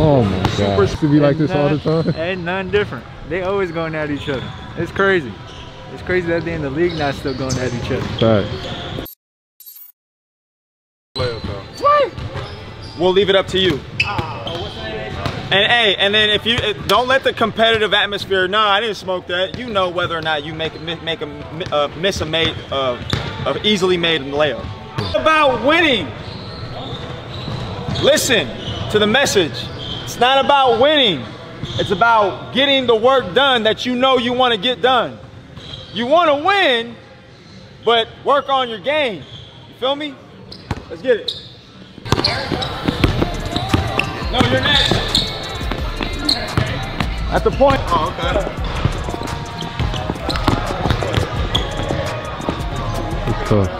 Oh my god. To be like this all the time? And none different. They always going at each other. It's crazy. It's crazy that they in the league not still going at each other. Facts. What? We'll leave it up to you. And hey, and then if you don't let the competitive atmosphere. No, I didn't smoke that. You know whether or not you make a make a uh, miss a made uh, of easily made layup. About winning. Listen to the message. It's not about winning. It's about getting the work done that you know you want to get done. You want to win, but work on your game. You feel me? Let's get it. No, you're next. At the point. Oh, okay. It's tough.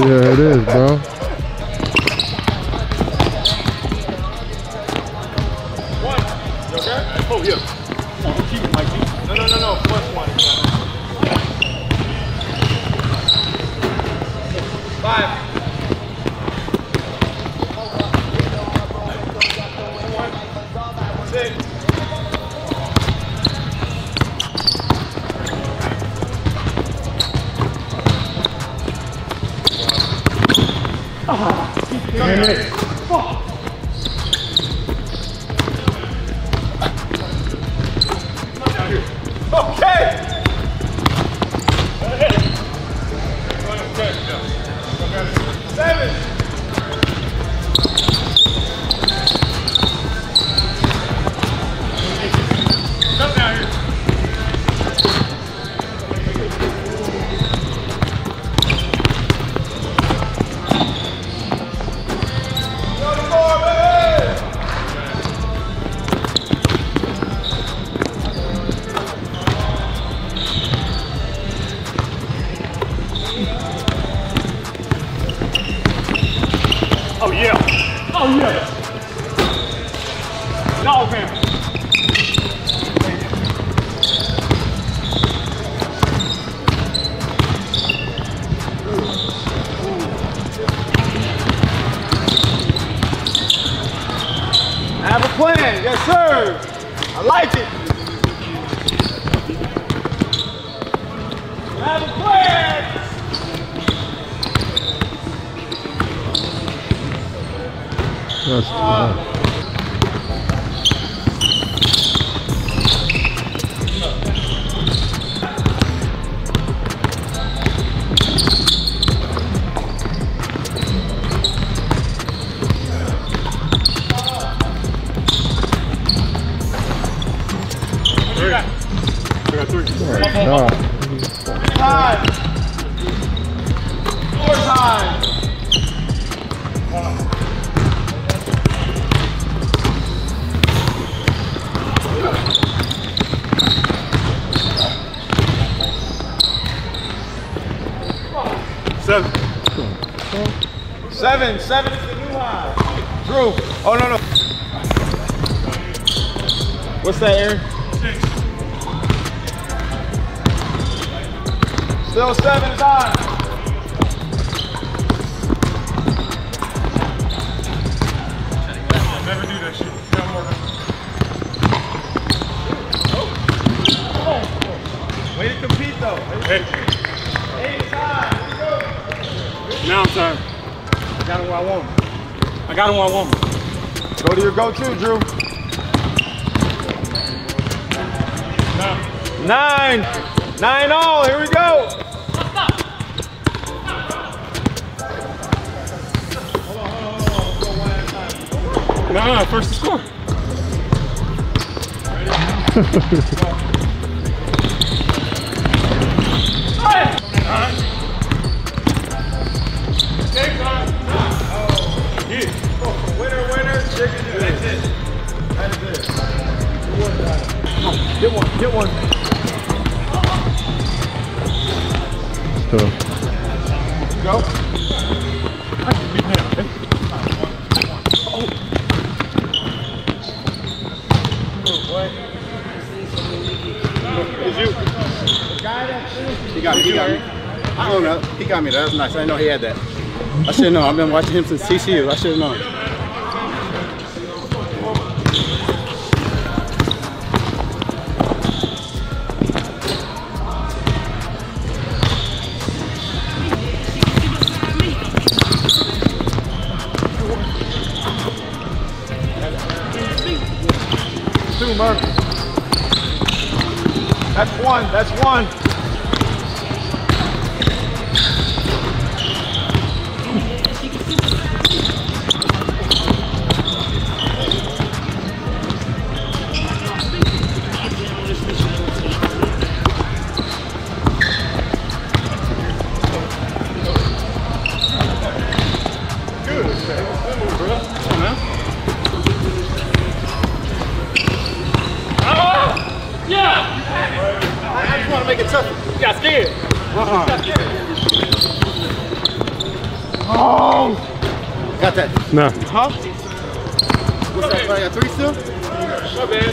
Yeah, it is, bro. Oh, yeah. No, no, no, no. Plus one. Five. Okay. Oh yeah. Oh yeah. Dog man. I have a plan, yes sir. I like it. I have a plan. That's tough. I got three. Nah. Time. Seven. Seven. Seven is the new high. Drew. Oh no no. What's that, Aaron? Still seven time. Never do that shit. Come on. Way to compete though. Hey. Eight time. Here we go. Now I'm. I got him where I want him. I got him where I want him. Go to your go-to, Drew. Nine. Nine all. Here we go. Nah, first to score. Get one, get one. Go. Go. I can beat him. Oh. Is. He got me. He got me. I don't know. He got me. That was nice. I didn't know he had that. I should have known. I've been watching him since TCU. I should have known. Two, Murphy. That's one. That's one. You got scared. Got that. No. Huh? What's that? I got three still? My bad.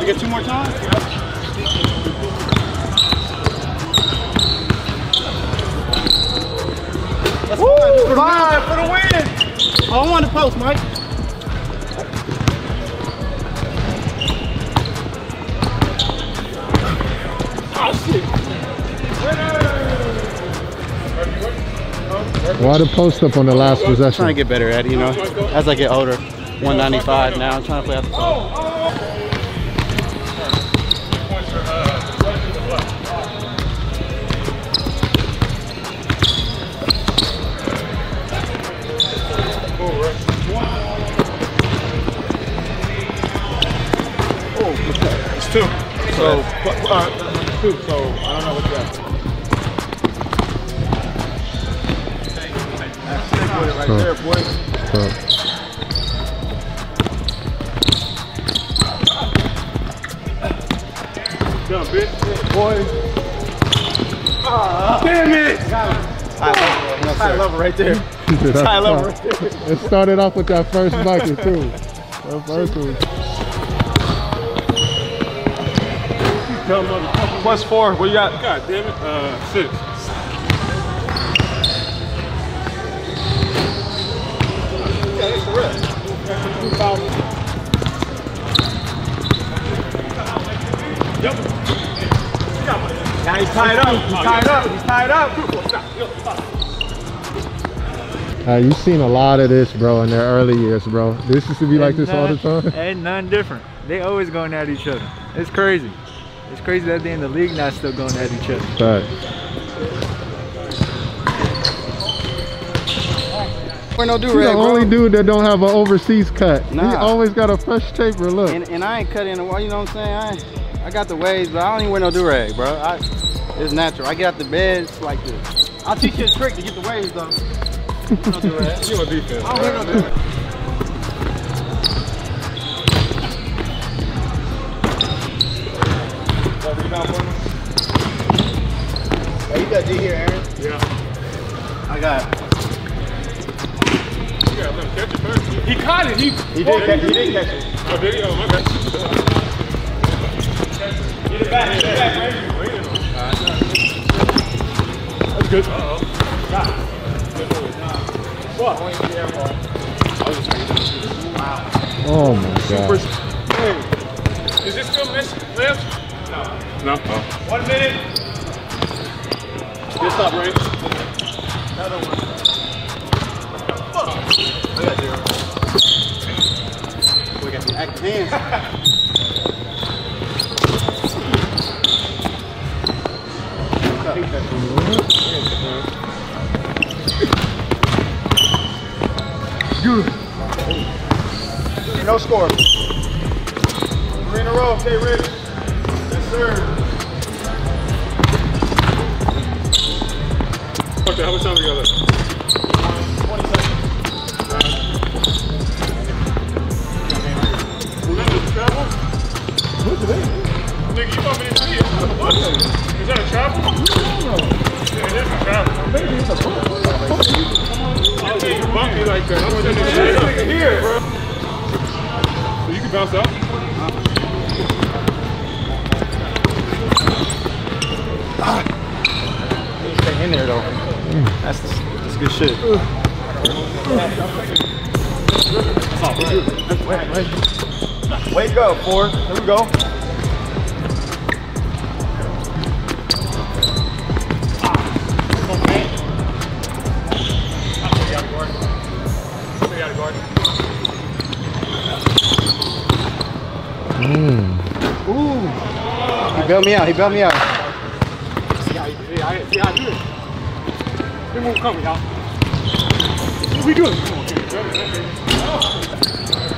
We get two more times? That's fine. Five for the win. Oh, I want the post, Mike. Why the post up on the last possession? I'm trying to get better at it, you know. As I get older, 195 now, I'm trying to play out the post. It's two. So, uh, two. So I don't know what you got. Stick it right there, boy. So, Done, bitch. Boy. Damn it. High level right there. High level right there. It started off with that first bucket too. That first one. Dumb Plus four. What you got? God damn it. Uh, six. Now he's tied up. He's tied up. He's tied up. Uh, you've seen a lot of this, bro, in their early years, bro. This used to be like this all the time. And none different. They always going at each other. It's crazy. It's crazy that they in the league not still going at each other. Facts. We're no do He's the only bro. dude that don't have an overseas cut. He always got a fresh taper. Look. And, and I ain't cut in a while, you know what I'm saying? I, I got the waves, but I don't even wear no do rag, bro. I, it's natural. I get out the bed, like this. I'll teach you a trick to get the waves though. No do rag. You on defense. I don't wear no do rag. Hey, you got D here, Aaron. Yeah. I got. He caught it. He, He did catch. He did catch it. Oh, did he? Oh, my bad. Get it back. Get it back, Ray. That's good. Uh-oh. Oh my god. Is this still miss left? No. No? Oh. One minute. Good stop, Ray. We got the active hands. No score. Three in a row. Okay, Rich. Yes, sir. Okay, how much time we got left? Nigga, you want me to see it? What? Is that a travel? No. Yeah, it is a travel. Maybe it's a book. I'll bump. you bump me like that. I'm sending it here, bro. So you can bounce out? Stay in there though. Mm. That's, that's good shit. Wake up, Ford. Here we go. Hmm. He bailed me out. He bailed me out. See how, see how, see how I do it. Won't come, y'all. What we doing? Come on,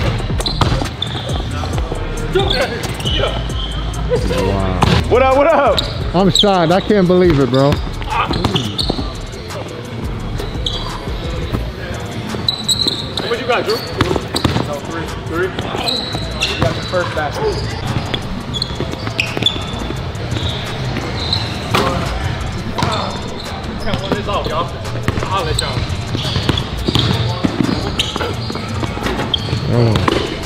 What up, what up? I'm shocked. I can't believe it, bro. What you got, Drew? No, three. Three? You got the first basket. Count one of this off, y'all. I'll let y'all. Oh.